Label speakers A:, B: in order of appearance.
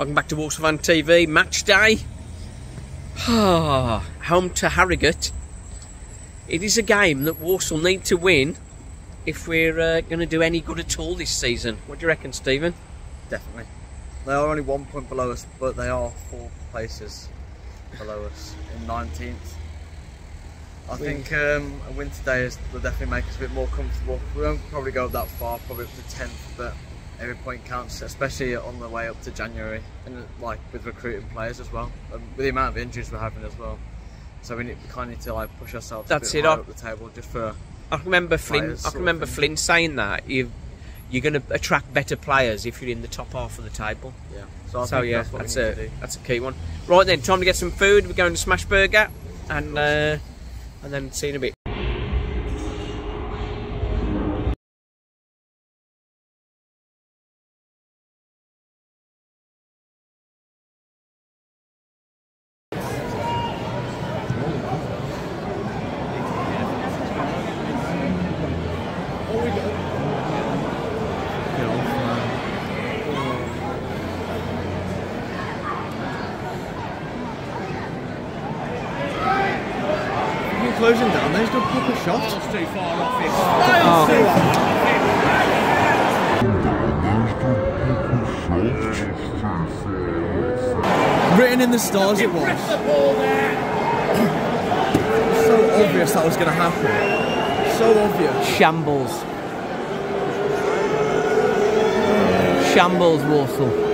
A: Welcome back to Walsall Fan TV. Match day. Home to Harrogate. It is a game that Walsall need to win if we're uh, going to do any good at all this season. What do you reckon, Stephen?
B: Definitely. They are only one point below us, but they are four places below us in 19th. I think um, a win today is, will definitely make us a bit more comfortable. We won't probably go that far, probably up to 10th, but every point counts, especially on the way up to January, and like with recruiting players as well, and with the amount of injuries we're having as well. So we, need, we kind of need to like push ourselves
A: That's it, I-
B: up the table just for
A: I can remember Flynn. I can remember. Flynn saying that you you're going to attract better players if you're in the top half of the table.
B: yeah. So
A: so yeah,
B: that's
A: that's a that's a key one. Right then, time to get some food. We're going to Smash Burger, and uh, and then see you in a bit.
C: You're closing down. There's no proper shot. Written in the stars, it was. so obvious that was going to happen. So obvious.
A: Shambles. Shambles, Walsall.